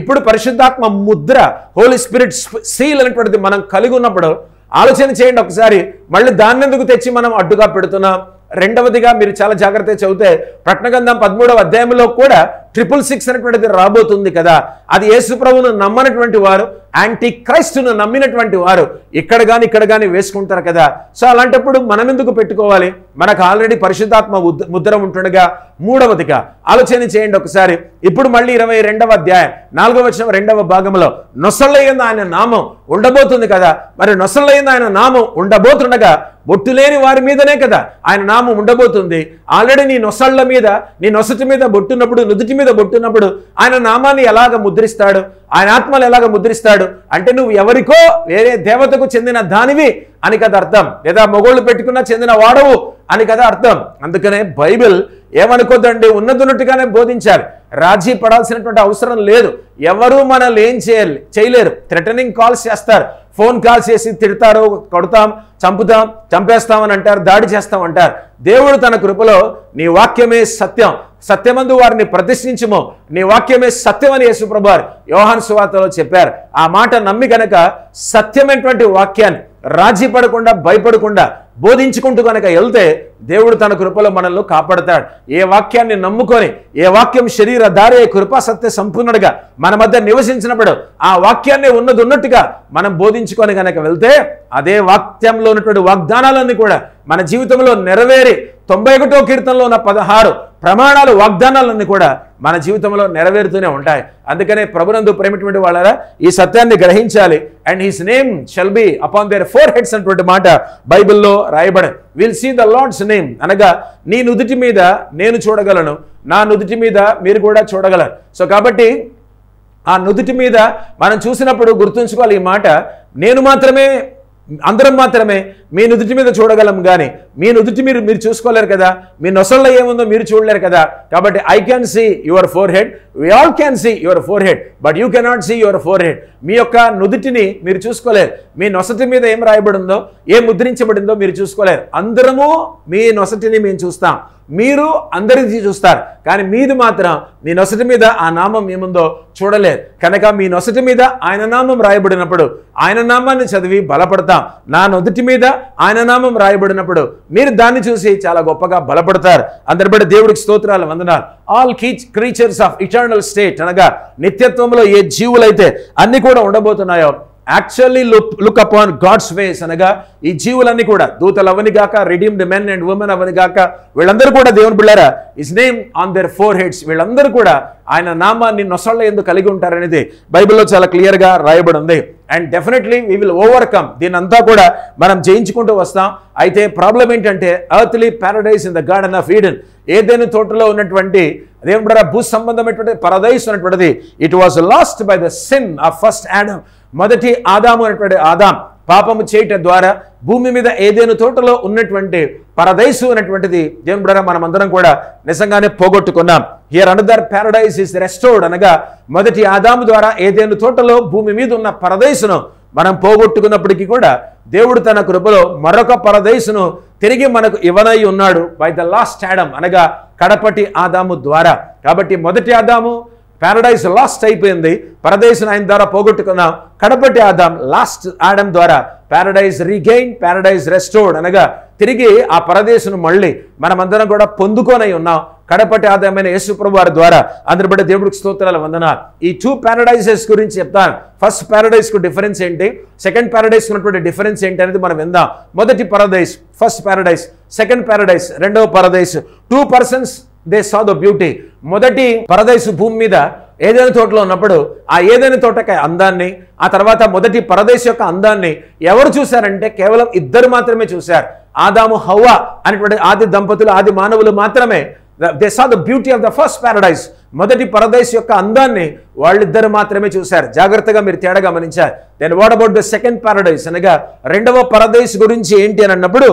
ఇప్పుడు పరిశుద్ధాత్మ ముద్ర హోలీ స్పిరిట్ సీల్ అనేటువంటిది మనం కలిగి ఉన్నప్పుడు ఆలోచన చేయండి ఒకసారి. మళ్ళీ దాన్ని ఎందుకు తెచ్చి మనం అడ్డుగా పెడుతున్నాం? రెండవదిగా మీరు చాలా జాగ్రత్తగా చదివితే ప్రకటనగంధం పదమూడవ అధ్యాయంలో కూడా ట్రిపుల్ సిక్స్ అనేటువంటిది రాబోతుంది కదా. అది యేసుప్రభును నమ్మనటువంటి వారు యాంటీ క్రైస్తును నమ్మినటువంటి వారు ఇక్కడ కానీ ఇక్కడ కానీ వేసుకుంటారు కదా. సో అలాంటప్పుడు మనం ఎందుకు పెట్టుకోవాలి? మనకు ఆల్రెడీ పరిశుద్ధాత్మ ముద్ర ఉంటుండగా మూడవదిగా ఆలోచన చేయండి ఒకసారి. ఇప్పుడు మళ్ళీ ఇరవై రెండవ అధ్యాయం నాలుగవ వచ్చిన రెండవ భాగంలో నొసలయ్యింది ఆయన నామం ఉండబోతుంది కదా. మరి నొసలయ్యింది ఆయన నామం ఉండబోతుండగా బొట్టు లేని వారి మీదనే కదా ఆయన నామం ఉండబోతుంది. ఆల్రెడీ నీ నొసళ్ళ మీద నీ నొసటి మీద బొట్టున్నప్పుడు నుదుటి మీద బొట్టున్నప్పుడు ఆయన నామాన్ని ఎలాగ ముద్రిస్తాడు? ఆయన ఆత్మలు ఎలాగ ముద్రిస్తాడు? అంటే నువ్వు ఎవరికో వేరే దేవతకు చెందిన దానివి అని కదా అర్థం. లేదా మొగోళ్ళు పెట్టుకున్న చెందిన వాడవు అని కదా అర్థం. అందుకనే బైబిల్ ఏమనుకోదండి? ఉన్నదున్నట్టుగానే బోధించాలి. రాజీ పడాల్సినటువంటి అవసరం లేదు. ఎవరు మనల్ని ఏం చేయాలి చేయలేరు. థ్రెటనింగ్ కాల్స్ చేస్తారు. ఫోన్ కాల్ చేసి తిడతారు కొడతాం చంపుతాం చంపేస్తామని అంటారు దాడి చేస్తాం అంటారు. దేవుడు తన కృపలో నీ వాక్యమే సత్యం. సత్యమందు వారిని ప్రతిష్ఠించము. నీ వాక్యమే సత్యం అని యేసుప్రభు యోహాన్ సువార్తలో చెప్పారు. ఆ మాట నమ్మి గనక సత్యమైనటువంటి వాక్యాన్ని రాజీ పడకుండా భయపడకుండా బోధించుకుంటూ కనుక వెళ్తే దేవుడు తన కృపలో మనల్ని కాపాడతాడు. ఏ వాక్యాన్ని నమ్ముకొని ఏ వాక్యం శరీర దారి కృపా సత్య సంపూర్ణుడిగా మన మధ్య నివసించినప్పుడు ఆ వాక్యాన్ని ఉన్నది ఉన్నట్టుగా మనం బోధించుకొని కనుక వెళ్తే అదే వాక్యంలో ఉన్నటువంటి వాగ్దానాలన్నీ కూడా మన జీవితంలో నెరవేరి తొంభై ఒకటో కీర్తనలో ఉన్న పదహారు ప్రమాణాలు వాగ్దానాలన్నీ కూడా మన జీవితంలో నెరవేరుతూనే ఉంటాయి. అందుకనే ప్రభునందు ప్రేమటువంటి వాళ్ళారా ఈ సత్యాన్ని గ్రహించాలి. And his name shall be upon their foreheads అన్నటువంటి మాట బైబిల్లో రాయబడి will see the Lord's name. అనగా నీ నుదుటి మీద నేను చూడగలను నా నుదుటి మీద మీరు కూడా చూడగలరు. సో కాబట్టి ఆ నుదుటి మీద మనం చూసినప్పుడు గుర్తుంచుకోవాలి ఈ మాట. నేను మాత్రమే అందరం మాత్రమే మీ నుదుటి మీద చూడగలం కానీ మీ నుదుటి మీరు మీరు చూసుకోలేరు కదా? మీ నొసల్లో ఏముందో మీరు చూడలేరు కదా? కాబట్టి I can see your forehead we all can see your forehead but you cannot see your forehead మీ యొక్క నుదుటిని మీరు చూసుకోలేరు. మీ నొసటి మీద ఏం రాయబడిందో ఏం ముద్రించబడిందో మీరు చూసుకోలేరు. అందరము మీ నొసటిని మేము చూస్తాం. మీరు అందరిది చూస్తారు. కానీ మీది మాత్రం మీ నొసటి మీద ఆ నామం ఏముందో చూడలేరు కనుక మీ నొసటి మీద ఆయన నామం రాయబడినప్పుడు ఆయన నామాన్ని చదివి బలపడతాం. నా నొదటి మీద ఆయన నామం రాయబడినప్పుడు మీరు దాన్ని చూసి చాలా గొప్పగా బలపడతారు. అందరి బట్టి దేవుడికి స్తోత్రాలు వందనాలు. ఆల్ కీచ్ క్రీచర్స్ ఆఫ్ ఇటర్నల్ స్టేట్ అనగా నిత్యత్వంలో ఏ జీవులైతే అన్ని కూడా ఉండబోతున్నాయో actually look look upon God's ways అనగా ఈ జీవులన్నీ కూడా దూతలు అవని గాక రిడీమ్డ్ మెన్ అండ్ ఉమెన్ అవని గాక వీళ్ళందరూ కూడా దేవుని బిళ్ళారా? His name on their foreheads వీళ్ళందరూ కూడా ఆయన నామాన్ని నొసళ్ళ ఎందుకు కలిగి ఉంటారనేది బైబిల్లో చాలా క్లియర్గా రాయబడి ఉంది and definitely we will overcome దీని అంతా కూడా మనం జయించుకుంటూ వస్తాం. అయితే ప్రాబ్లం ఏంటంటే earthly paradise in the garden of Eden ఏదైనా తోటలో ఉన్నటువంటి అదేం భూ సంబంధమైనటువంటి పరదైస్ ఉన్నటువంటిది. It was lost by the sin of first Adam మొదటి ఆదాము అనేటువంటి ఆదాం పాపము చేయటం ద్వారా భూమి మీద ఏదైనా తోటలో ఉన్నటువంటి పరదైసు అనేటువంటిది దేవుని మనం అందరం కూడా నిజంగానే పోగొట్టుకున్నాం. Here another paradise is restored అనగా మొదటి ఆదాము ద్వారా ఏదైనా తోటలో భూమి మీద ఉన్న పరదైసును మనం పోగొట్టుకున్నప్పటికీ కూడా దేవుడు తన కృపలో మరొక పరదేశును తిరిగి మనకు ఇవ్వనై ఉన్నాడు బై ద లాస్ట్ ఆడమ్ అనగా కడపటి ఆదాము ద్వారా. కాబట్టి మొదటి ఆదాము పారడైజ్ లాస్ట్ అయిపోయింది. పరదేశం ఆయన ద్వారా పోగొట్టుకున్నాం కడపటి ఆదాం లాస్ట్ ఆడం ద్వారా పారడైజ్ రీగెయిన్ పారడైజ్ రెస్టోర్డ్ అనగా తిరిగి ఆ పరదేశం మళ్ళీ మనమందరం కూడా పొందుకోనై ఉన్నాం. కడపటి ఆదాయమైన యేసుప్రభు వారి ద్వారా అందరి బట్టి దేవుడికి స్తోత్రాలు వందన ఈ టూ పారడైజెస్ గురించి చెప్తాను. ఫస్ట్ పారడైజ్కు డిఫరెన్స్ ఏంటి? సెకండ్ పారడైజ్ ఉన్నటువంటి డిఫరెన్స్ ఏంటి అనేది మనం విందాం. మొదటి paradise first paradise second paradise రెండవ paradise two persons they saw the beauty మొదటి పరదేశు భూమి మీద ఏదైనా తోటలో ఉన్నప్పుడు ఆ ఏదైనా తోటకి అందాన్ని ఆ తర్వాత మొదటి పరదేశ్ యొక్క అందాన్ని ఎవరు చూశారంటే కేవలం ఇద్దరు మాత్రమే చూశారు. ఆదాము హవ్వ అనేటువంటి ఆది దంపతులు ఆది మానవులు మాత్రమే. They saw the beauty of the first paradise మొదటి పరదేశ్ యొక్క అందాన్ని వాళ్ళిద్దరు మాత్రమే చూశారు. జాగ్రత్తగా మీరు తేడా గమనించారు then what about the second paradise అనగా రెండవ పరదేశ్ గురించి ఏంటి అని అన్నప్పుడు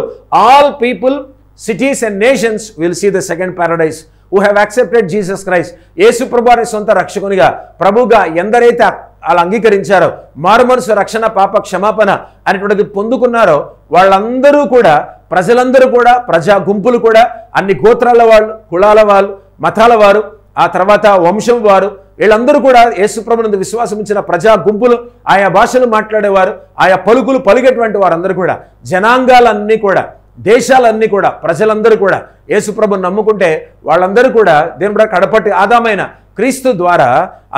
all people cities and nations will see the second paradise who have accepted Jesus Christ యేసు ప్రభువారి సొంత రక్షకునిగా ప్రభుగా ఎందరైతే వాళ్ళు అంగీకరించారో మారు మనసు రక్షణ పాప క్షమాపణ అనేటువంటిది పొందుకున్నారో వాళ్ళందరూ కూడా ప్రజలందరూ కూడా ప్రజా గుంపులు కూడా అన్ని గోత్రాల వాళ్ళు కులాల వాళ్ళు మతాల వారు ఆ తర్వాత వంశం వారు వీళ్ళందరూ కూడా యేసుప్రభునందు విశ్వాసమించిన ప్రజా గుంపులు ఆయా భాషలు మాట్లాడేవారు ఆయా పలుకులు పలిగేటువంటి వారందరూ కూడా జనాంగాలన్నీ కూడా దేశాలన్నీ కూడా ప్రజలందరూ కూడా యేసుప్రభు నమ్ముకుంటే వాళ్ళందరూ కూడా దీని కూడా కడపట్టి ఆదామైన క్రీస్తు ద్వారా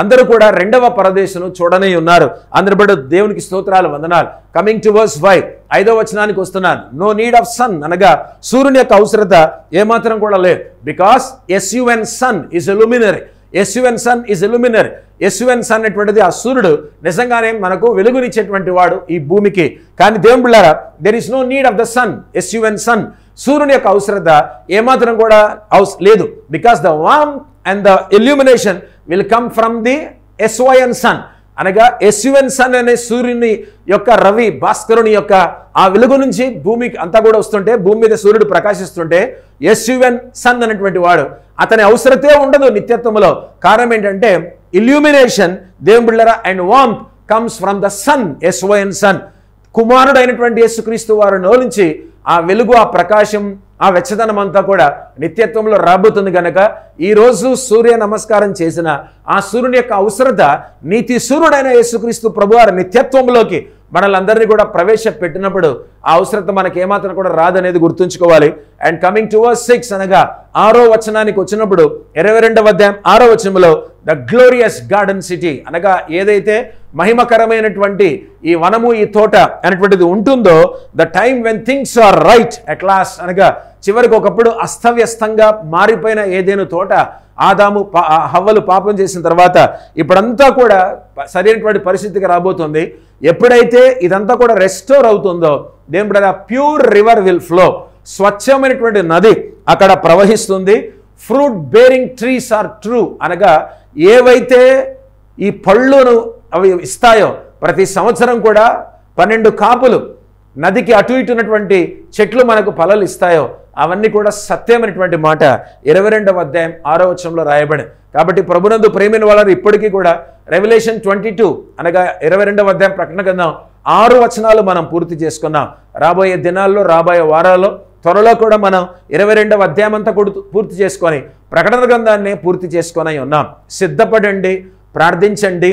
అందరూ కూడా రెండవ పరదేశను చూడనే ఉన్నారు. అందరి బట్టి దేవునికి స్తోత్రాలు వందనాలు. కమింగ్ టు వర్స్ వై ఐదో వచనానికి వస్తున్నాను. నో నీడ్ ఆఫ్ సన్ అనగా సూర్యుని యొక్క అవసరత ఏమాత్రం కూడా లేదు. Because S U N sun is illuminary S U N sun is illuminary S U N sun అనేటువంటిది ఆ సూర్యుడు నిజంగానే మనకు వెలుగునిచ్చేటువంటి వాడు ఈ భూమికి. కానీ దేవుని బిళ్ళారా there is no need of the sun S U N sun సూర్యుని యొక్క అవసరత ఏమాత్రం కూడా అవస లేదు. Because the warm and the illumination will come from the S O N son అనగా ఎస్యువెన్ సన్ అనే సూర్యుని యొక్క రవి భాస్కరుని యొక్క ఆ వెలుగు నుంచి భూమికి అంతా కూడా వస్తుంటే భూమి మీద సూర్యుడు ప్రకాశిస్తుంటే ఎస్యువెన్ సన్ అనేటువంటి వాడు అతని అవసరతే ఉండదు నిత్యత్వంలో కారణం ఏంటంటే ఇల్యూమినేషన్ దేవుని బిళ్ళరా and warm comes from the sun S O N son కుమారుడైనటువంటి యేసుక్రీస్తు వారు నోలించి ఆ వెలుగు ఆ ప్రకాశం ఆ వెచ్చదనం అంతా కూడా నిత్యత్వంలో రాబోతుంది కనుక ఈరోజు సూర్య నమస్కారం చేసిన ఆ సూర్యుని యొక్క అవసరత నీతి సూర్యుడైన యేసుక్రీస్తు ప్రభువారి నిత్యత్వంలోకి మనల్ని కూడా ప్రవేశపెట్టినప్పుడు ఆ అవసరత మనకి ఏమాత్రం కూడా రాదనేది గుర్తుంచుకోవాలి. And coming to verse six అనగా ఆరో వచనానికి వచ్చినప్పుడు ఇరవై రెండవ అధ్యాయం ఆరో వచనంలో ద గ్లోరియస్ గార్డెన్ సిటీ అనగా ఏదైతే మహిమకరమైనటువంటి ఈ వనము ఈ తోట అనేటువంటిది ఉంటుందో the time when things are right at last అనగా చివరికి ఒకప్పుడు అస్తవ్యస్తంగా మారిపోయిన ఏదైనా తోట ఆదాము పా- ఆ హవ్వలు పాపం చేసిన తర్వాత ఇప్పుడంతా కూడా సరైనటువంటి పరిస్థితికి రాబోతుంది. ఎప్పుడైతే ఇదంతా కూడా రెస్టోర్ అవుతుందో దేవుడు ప్యూర్ రివర్ విల్ ఫ్లో స్వచ్ఛమైనటువంటి నది అక్కడ ప్రవహిస్తుంది. Fruit bearing trees are true అనగా ఏవైతే ఈ పళ్ళును అవి ఇస్తాయో ప్రతి సంవత్సరం కూడా పన్నెండు కాపులు నదికి అటు ఇటు ఉన్నటువంటి చెట్లు మనకు ఫలాలు ఇస్తాయో అవన్నీ కూడా సత్యమైనటువంటి మాట. ఇరవై రెండవ అధ్యాయం ఆరో వచనంలో రాయబడి కాబట్టి ప్రభునందు ప్రేమిన వాళ్ళని ఇప్పటికీ కూడా రెవల్యూషన్ ట్వంటీ టూ అనగా ఇరవై రెండవ అధ్యాయం ప్రకటన కింద ఆరు వచనాలు మనం పూర్తి చేసుకున్నాం. రాబోయే దినాల్లో రాబోయే వారాల్లో త్వరలో కూడా మనం ఇరవై రెండవ అధ్యాయం అంతా పూర్తి చేసుకొని ప్రకటన గ్రంథాన్ని పూర్తి చేసుకొని ఉన్నాం. సిద్ధపడండి ప్రార్థించండి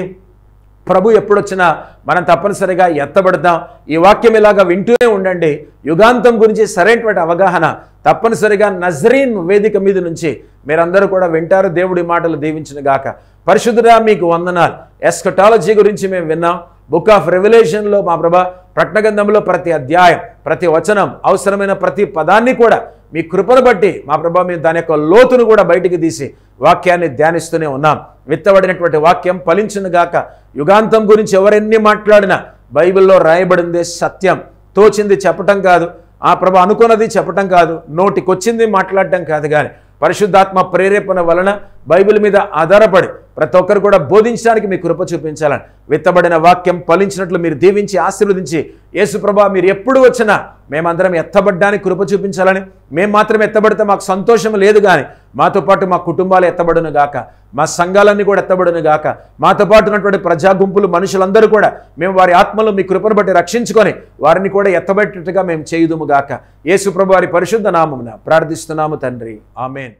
ప్రభు ఎప్పుడొచ్చినా మనం తప్పనిసరిగా ఎత్తబడతాం ఈ వాక్యం ఇలాగా వింటూనే ఉండండి. యుగాంతం గురించి సరైనటువంటి అవగాహన తప్పనిసరిగా నజరీన్ వేదిక మీద నుంచి మీరందరూ కూడా వింటారు. దేవుడి మాటలు దీవించిన గాక. పరిశుద్ధుడా మీకు వందనాలు. ఎస్కటాలజీ గురించి మేము విన్నాం. బుక్ ఆఫ్ రెవల్యూషన్లో మా ప్రభా ప్రకటగంధంలో ప్రతి అధ్యాయం ప్రతి వచనం అవసరమైన ప్రతి పదాన్ని కూడా మీ కృపను బట్టి మా ప్రభా మేము దాని యొక్క లోతును కూడా బయటికి తీసి వాక్యాన్ని ధ్యానిస్తూనే ఉన్నాం. విత్తబడినటువంటి వాక్యం ఫలించింది గాక. యుగాంతం గురించి ఎవరెన్ని మాట్లాడినా బైబిల్లో రాయబడిందే సత్యం. తోచింది చెప్పటం కాదు. ఆ ప్రభ అనుకున్నది చెప్పటం కాదు. నోటికొచ్చింది మాట్లాడటం కాదు కానీ పరిశుద్ధాత్మ ప్రేరేపణ వలన బైబిల్ మీద ఆధారపడి ప్రతి ఒక్కరు కూడా బోధించడానికి మీ కృప చూపించాలని విత్తబడిన వాక్యం ఫలించినట్లు మీరు దీవించి ఆశీర్వదించి యేసుప్రభ మీరు ఎప్పుడు వచ్చినా మేమందరం ఎత్తబడ్డానికి కృప చూపించాలని మేము మాత్రం ఎత్తబడితే మాకు సంతోషం లేదు కానీ మాతో పాటు మా కుటుంబాలు ఎత్తబడును గాక మా సంఘాలన్నీ కూడా ఎత్తబడును గాక మాతో పాటు ఉన్నటువంటి ప్రజా గుంపులు మనుషులందరూ కూడా మేము వారి ఆత్మలు మీ కృపను బట్టి రక్షించుకొని వారిని కూడా ఎత్తబెట్టేట్టుగా మేము చేయుదుము గాక. యేసుప్రభు వారి పరిశుద్ధ నామమున ప్రార్థిస్తున్నాము తండ్రి. ఆమెన్.